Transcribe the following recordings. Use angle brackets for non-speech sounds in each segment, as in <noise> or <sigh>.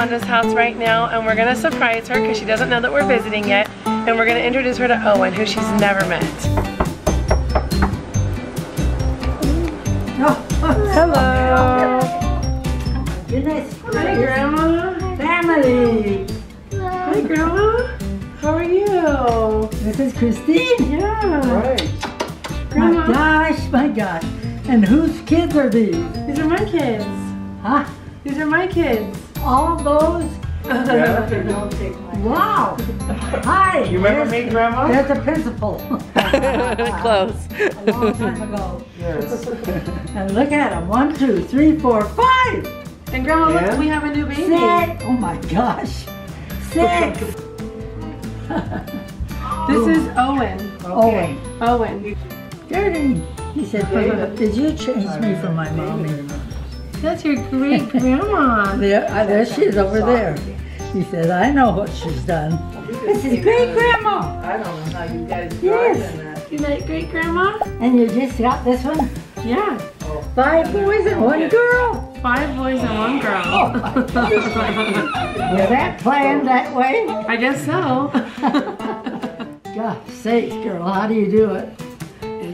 Wanda's house right now and we're gonna surprise her because she doesn't know that we're visiting yet. And we're gonna introduce her to Owen, who she's never met. Hello. Goodness, Hi, Grandma. family. Hi, Grandma. How are you? This is Kristine. Yeah. Right. My Grandma. gosh, my gosh. And whose kids are these? These are my kids. Huh? These are my kids. All of those? Yeah. Wow. Hi. You remember there's- me, Grandma? There's a principal. <laughs> Close. A long time ago. Yes. <laughs> And look at them. One, two, three, four, five, And Grandma, look, we have a new baby. six. Oh my gosh. Six. <laughs> This is Owen. Owen. Owen. Dirty. He said, did you change me from my mommy? That's your great grandma. <laughs> There, uh, there she is over there. He said, I know what she's done. This is great grandma. I don't know how you guys Yes. got in that. You like great grandma? And you just got this one? Yeah. Five boys and one girl. Five boys and one girl. <laughs> Was that planned that way? I guess so. <laughs> Gosh sakes, girl, how do you do it?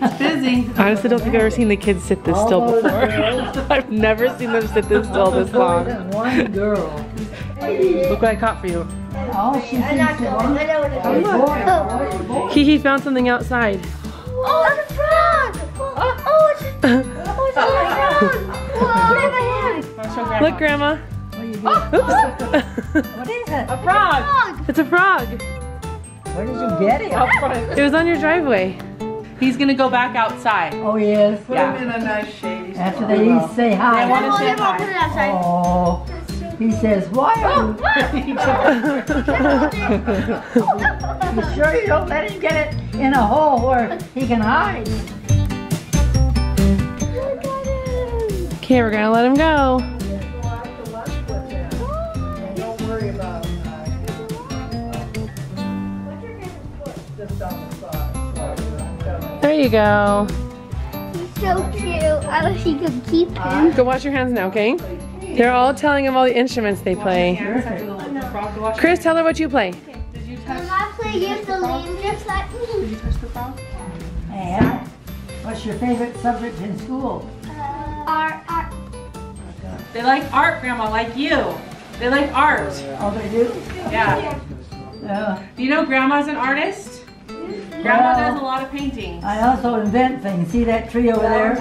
It's busy. I honestly don't think I've ever seen the kids sit this still before. <laughs> I've never seen them sit this still this long. one girl. Look what I caught for you. All she thinks not of going. I know what it is is. boy, boy, boy. Kiki found something outside. Oh, it's a frog! Oh, oh it's a, <laughs> oh, it's a frog! Whoa, put it in my hand. Look, Grandma. What are you doing? Oops. What is it? a frog. Frog! It's a frog. Where did you get it? It was on your driveway. He's gonna go back outside. Oh, yes. Put him in a nice shady spot. After they eat, say They hi. wanna Well, say hi. put it outside. Oh, he says, why are you, <laughs> you sure you don't let him get it in a hole where he can hide? Okay, we're gonna let him go. Don't worry about uh, just you go. He's so cute. I wish he could keep him. Go wash your hands now, okay? They're all telling him all the instruments they play. Chris, tell her what you play. When I play ukulele just like me. And what's your favorite subject in school? Uh, art, art. They like art, Grandma, like you. They like art. Oh, oh they do? Yeah. Yeah. Do you know Grandma's an artist? Grandma Well- does a lot of paintings. I also invent things. See that tree over there?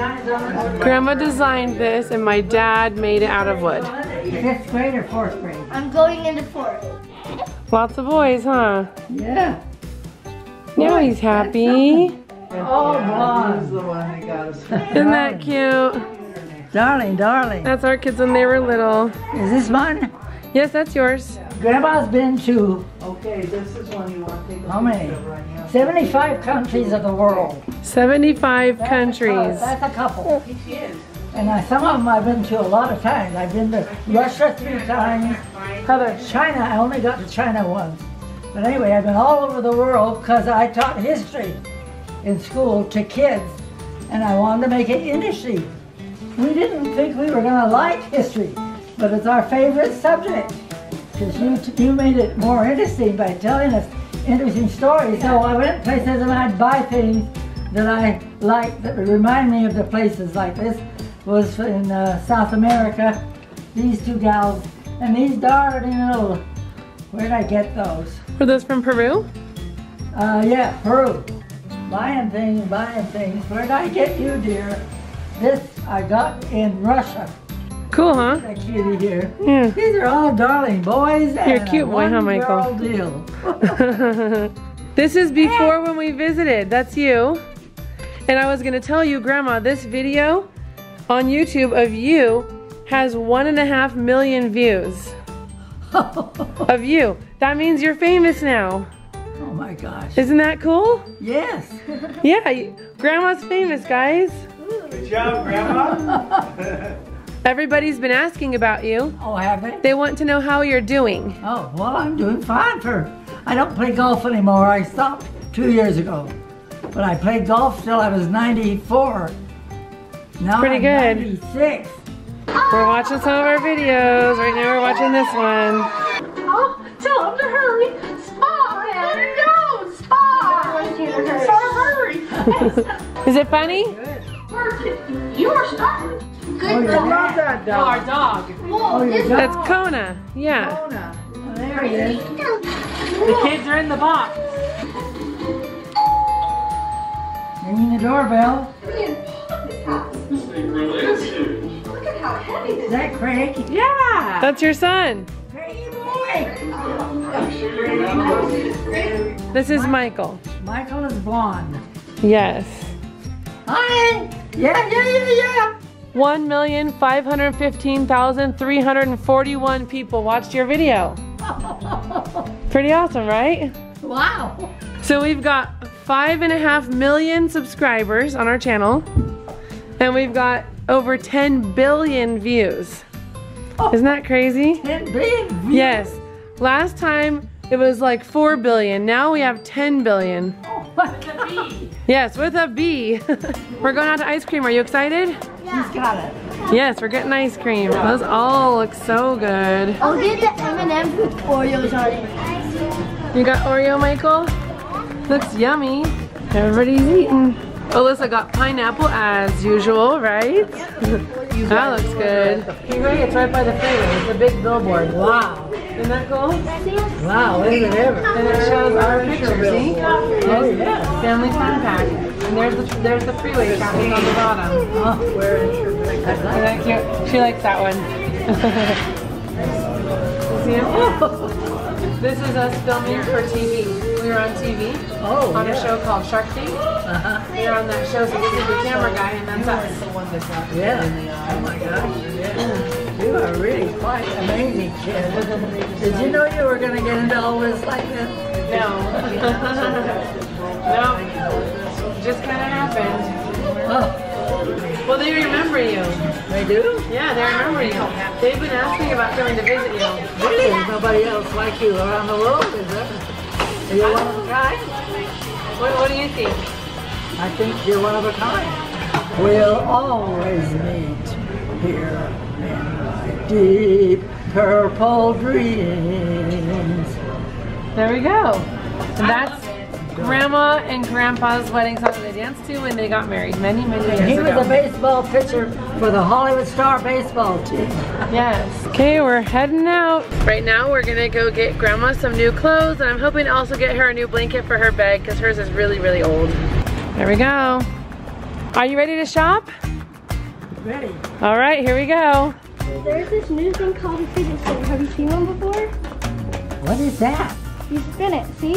Grandma designed this and my dad made it out of wood. Fifth grade or fourth grade? I'm going into fourth. Lots of boys, huh? Yeah. Now he's happy. Oh, Who's blonde. the one that got us? Isn't that cute? Darling, darling. That's our kids when they were little. Is this mine? Yes, that's yours. Grandma's been to Okay, this is one you want to take How many? right now. 75 countries of the world. 75 That's countries. couple- That's a couple. And I, some of them I've been to a lot of times. I've been to Russia three times. Heather. China, I only got to China once. But anyway, I've been all over the world because I taught history in school to kids. And I wanted to make it interesting. We didn't think we were going to like history, but it's our favorite subject. Because you, you made it more interesting by telling us interesting stories. So I went places and I'd buy things that I liked that would remind me of the places like this was in uh, South America. These two gals and these darling little, where'd I get those? Were those from Peru? Uh, yeah, Peru. Buying things, buying things. Where'd I get you, dear? This I got in Russia. Cool, huh? That cutie here. Yeah. These are all darling boys. You're a and cute boy, huh, Michael? one-girl deal. <laughs> this is before when we visited. That's you. And I was gonna tell you, Grandma, this video on YouTube of you has one and a half million views <laughs> of you. That means you're famous now. oh my gosh. Isn't that cool? Yes. Yeah, Grandma's famous, guys. Good job, Grandma. <laughs> Everybody's been asking about you. Oh, have they? They want to know how you're doing. Oh, well, I'm doing fine for. I don't play golf anymore. I stopped two years ago. But I played golf till I was 94. Now Pretty I'm good. 96. We're watching some of our videos. Right now we're watching this one. Oh, tell him to hurry. Stop. No, stop. Stop, hurry. <laughs> Is it funny? You are stopping. Good oh, I love that Oh, dog. our dog. Oh, Whoa, this That's Kona. Yeah. Mona. There he is. The kids are in the box. Ringing the doorbell. This thing really is huge. Look at how heavy this Is that Craig? Yeah. That's your son. Craigie boy! This is Michael. Michael is blonde. Yes. Hi! Yeah, yeah, yeah, yeah! 1,515,341 people watched your video. <laughs> Pretty awesome, right? Wow! So we've got five and a half million subscribers on our channel, and we've got over 10 billion views. Oh. Isn't that crazy? 10 big views. Yes. Last time it was like 4 billion. Now we have 10 billion. Oh my <laughs> God. Yes, with a B. <laughs> we're going out to ice cream. Are you excited? She's got it. Yes, we're getting ice cream. Those all look so good. I'll get the M&M with Oreos on it. You got Oreo, Michael? Looks yummy. Everybody's eating. Alyssa got pineapple as usual, right? <laughs> that looks good. Hey, Ray, it's right by the freeway. It's a big billboard. Wow. Isn't that cool? Wow, isn't it ever? And it shows our picture, see? Oh, yeah. Family fun pack. And there's the there's the freeway traffic on the bottom. Oh, where is that cute? She likes that one. <laughs> See him? <laughs> This is us filming for TV. We were on TV Oh, on a show called Shark Tank. Uh-huh. We were on that show, so this is the camera guy, and that's us. Yeah. Oh my gosh. Yeah. You are really quite amazing, kid. Did you know you were going to get into all this like this? No. <laughs> no. Just kind of happened. Oh, Well, they remember you. they do? Yeah, they remember you. They've been asking about coming to visit you. Really? There's nobody else like you around the world, is there? Are you one of a kind? What, what do you think? I think you're one of a kind. We'll always meet here deep purple dreams. There we go. And that's Grandma and Grandpa's wedding song that they danced to when they got married many, many years ago. He was ago. a baseball pitcher for the Hollywood Star baseball team. Yes. Okay, we're heading out. Right now, we're gonna go get Grandma some new clothes, and I'm hoping to also get her a new blanket for her bed because hers is really, really old. There we go. Are you ready to shop? Ready? All right, here we go. There's this new thing called a fidget spinner. Have you seen one before? What is that? You spin it, see?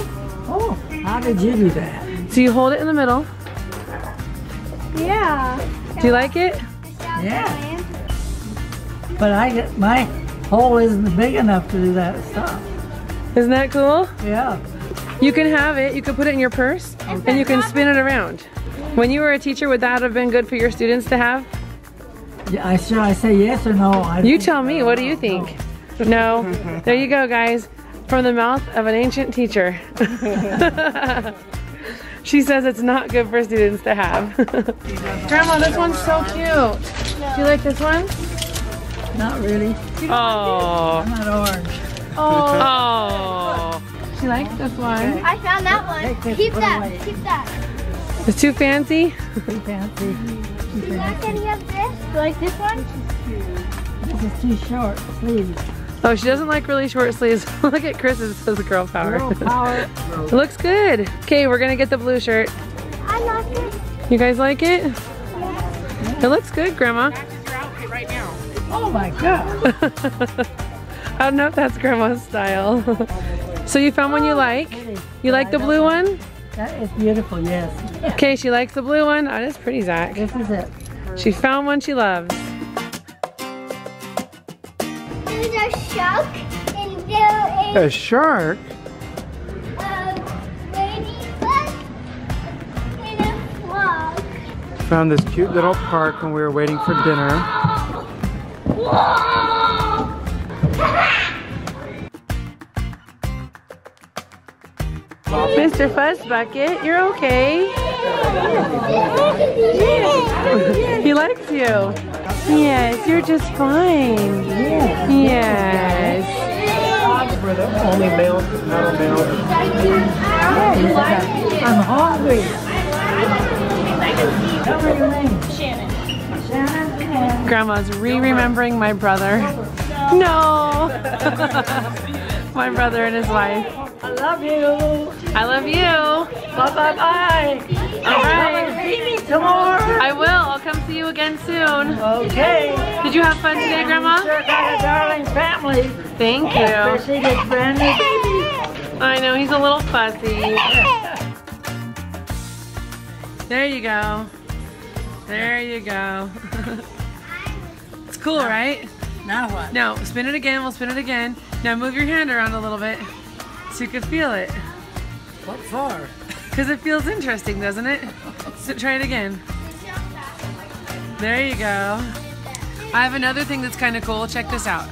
Oh, how did you do that? So you hold it in the middle. Yeah. Do you like it? Yeah. But I get my hole isn't big enough to do that stuff. Isn't that cool? Yeah. You can have it, you can put it in your purse, and you can spin it around. When you were a teacher, would that have been good for your students to have? Yeah I should I say yes or no? I You tell me, what do you think? No? There you go, guys. From the mouth of an ancient teacher. <laughs> she says it's not good for students to have. <laughs> Grandma, this one's so cute. Do you like this one? Not really. Oh. I'm not orange. Oh. <laughs> She likes this one. I found that one. Keep that. Keep that. It's too fancy? Too fancy. Do you like any of this? Do you like this one? This is too short. Please. Oh, she doesn't like really short sleeves. <laughs> Look at Chris's, says girl power. Girl power. It <laughs> looks good. Okay, we're gonna get the blue shirt. I like it. You guys like it? It looks good, Grandma. Oh my God. <laughs> I don't know if that's Grandma's style. so you found one you like? You like the blue one? That is beautiful, yes. Okay, she likes the blue one. That is pretty, Zac. This is it. She found one she loves. There's a shark and there A shark? a ladybug and a frog. Found this cute little park when we were waiting for dinner. Mr. Fuzz Bucket, you're okay. He likes you. Yes, you're just fine. Yes. Only milk, not a milk. I'm hungry. Tell me your name. Shannon. Shannon. Grandma's re-remembering my brother. No. <laughs> my brother and his wife. I love you. I love you. Bye bye bye. All right. Tomorrow. I will. I'll come see you again soon. Okay. Did you have fun today, Grandma? Sure got a darling family. Thank you. Especially this brand new baby. I know he's a little fussy. There you go. There you go. <laughs> it's cool, right? Now what? Now, spin it again. We'll spin it again. Now move your hand around a little bit so you can feel it. What for? Because it feels interesting, doesn't it? So try it again. There you go. I have another thing that's kind of cool. Check this out.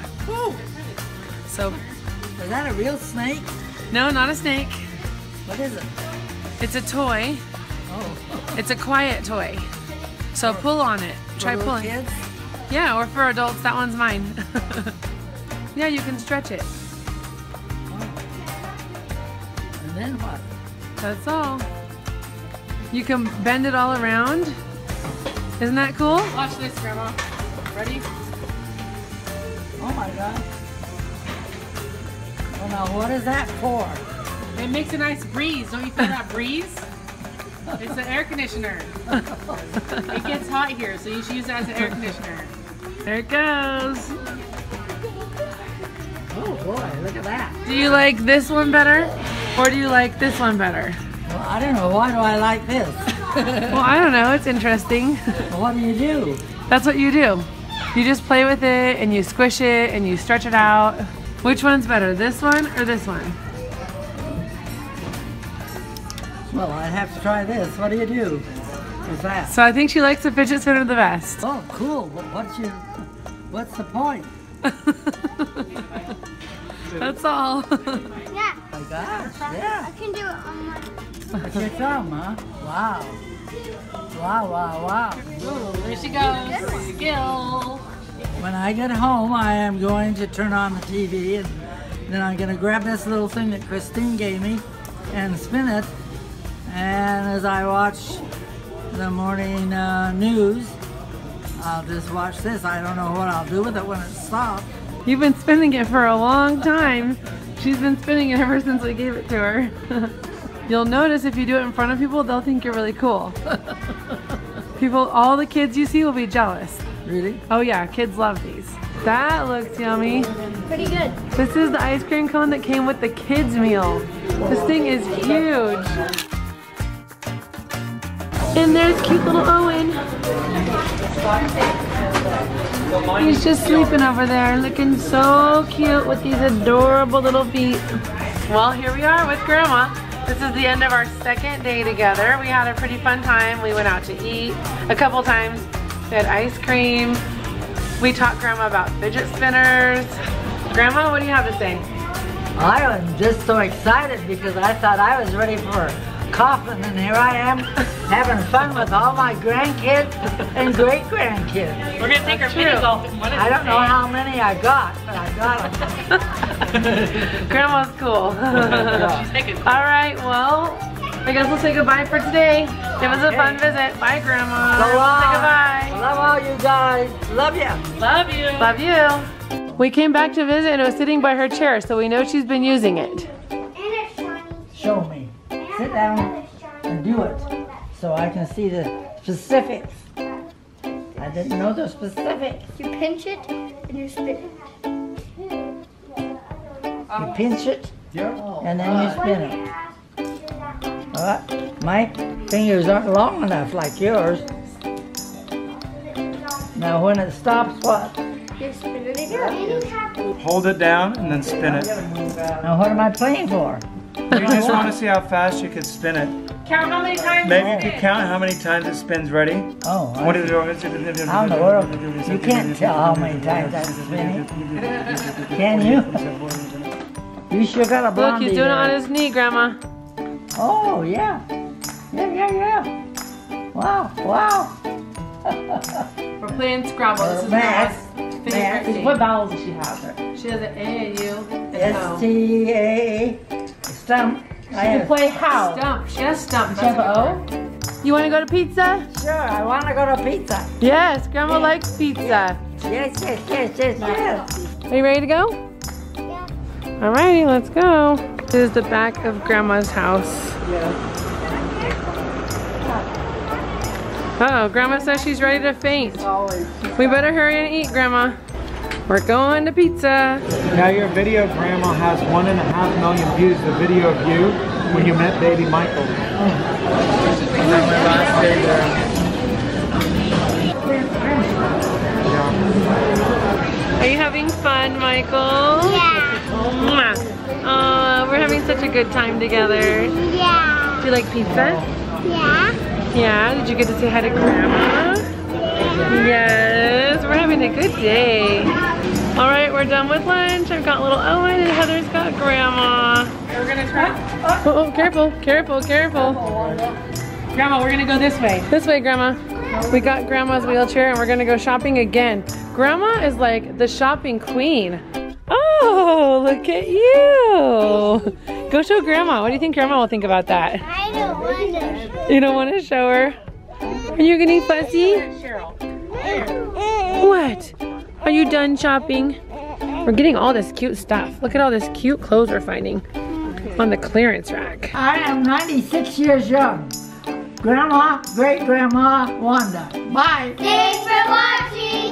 So, is that a real snake? no, not a snake. What is it? It's a toy. Oh, It's a quiet toy. So pull on it. Try for pulling. kids? Yeah, or for adults. That one's mine. <laughs> yeah, you can stretch it. Oh. And then what? That's all. You can bend it all around. Isn't that cool? Watch this, Grandma. Ready? Oh my God. Well, now what is that for? It makes a nice breeze. Don't you feel that breeze? <laughs> It's an air conditioner. It gets hot here, so you should use that as an air conditioner. There it goes. Oh boy, look at that. Do you like this one better? Or do you like this one better? Well, I don't know. Why do I like this? <laughs> Well, I don't know. It's interesting. <laughs> Well, what do you do? That's what you do. You just play with it and you squish it and you stretch it out. Which one's better, this one or this one? Well, I'd have to try this. What do you do with that? So I think she likes the fidget spinner the best. Oh, cool. What's your, what's the point? <laughs> That's all. <laughs> Yeah, My gosh, yeah. I can do it on my. It's your thumb, huh? Wow. Wow, wow, wow. There she goes. Skill. When I get home, I am going to turn on the TV and then I'm going to grab this little thing that Kristine gave me and spin it. And as I watch the morning uh, news, I'll just watch this. I don't know what I'll do with it when it stops. You've been spinning it for a long time. She's been spinning it ever since we gave it to her. <laughs> You'll notice if you do it in front of people, they'll think you're really cool. <laughs> People, all the kids you see will be jealous. Really? Oh yeah, kids love these. That looks yummy. Pretty good. This is the ice cream cone that came with the kids meal. This thing is huge. And there's cute little Owen. He's just sleeping over there, looking so cute with these adorable little feet. Well, here we are with Grandma. This is the end of our second day together. We had a pretty fun time. We went out to eat a couple times. We had ice cream. We taught Grandma about fidget spinners. Grandma, what do you have to say? I am just so excited because I thought I was ready for coffin and here I am having fun with all my grandkids and great grandkids. We're gonna take our mini golfing. What is I don't know how many I got, but I got them. <laughs> Grandma's cool. <laughs> She's naked. All right, well, I guess we'll say goodbye for today. It was a fun visit. Bye, Grandma. So Say goodbye. Love all you guys. Love you. Love you. Love you. We came back to visit and it was sitting by her chair, so we know she's been using it. And it's shiny. Show me. Sit down and do it so I can see the specifics. I didn't know the specifics. You pinch it and you spin it. You pinch it oh, and then you spin it. What? My fingers aren't long enough like yours. Now when it stops, what? You spin it again. Hold it down and then spin it. Now what am I playing for? We just want to see how fast you can spin it. Count how many times Maybe you could count how many times it spins. Ready? Oh, I- What is how in the world? You can't tell how many times I'm spinning. Can you? <laughs> You sure got a Look, he's doing it on his knee, Grandma. Oh, yeah. Yeah, yeah, yeah. Wow, wow. <laughs> We're playing Scrabble. This is Math. Grandma's favorite Math. What vowels does she have? She has an A, a U, and an S O. T A stump. I You have, play how? Stump. She has stump. Does she have That's an a O? You want to go to pizza? sure, I want to go to pizza. Yes, Grandma likes pizza. Yes, yes, yes, yes, yes. Are you ready to go? Yeah. Alrighty, let's go. This is the back of Grandma's house. Uh oh, Grandma says she's ready to faint. We better hurry and eat, Grandma. We're going to pizza. Now your video, Grandma, has one and a half million views. The video of you when you met baby Michael. And then my last day there. Are you having fun, Michael? Yeah. Mwah. Oh, we're having such a good time together. Yeah. Do you like pizza? Yeah. Yeah. Did you get to say hi to Grandma? Yes. We're having a good day. All right, we're done with lunch. I've got little Owen and Heather's got Grandma. We're gonna try. Oh, oh, careful, careful, careful. Grandma, we're gonna go this way. This way, Grandma. We got Grandma's wheelchair and we're gonna go shopping again. Grandma is like the shopping queen. Oh, look at you. Go show Grandma. What do you think Grandma will think about that? I don't want to. You don't want to show her? Are you getting fussy? Cheryl. What? Are you done shopping? We're getting all this cute stuff. Look at all this cute clothes we're finding on the clearance rack. I am 96 years young. Grandma, great grandma Wanda. Bye. Thanks for watching.